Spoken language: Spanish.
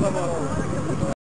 vamos a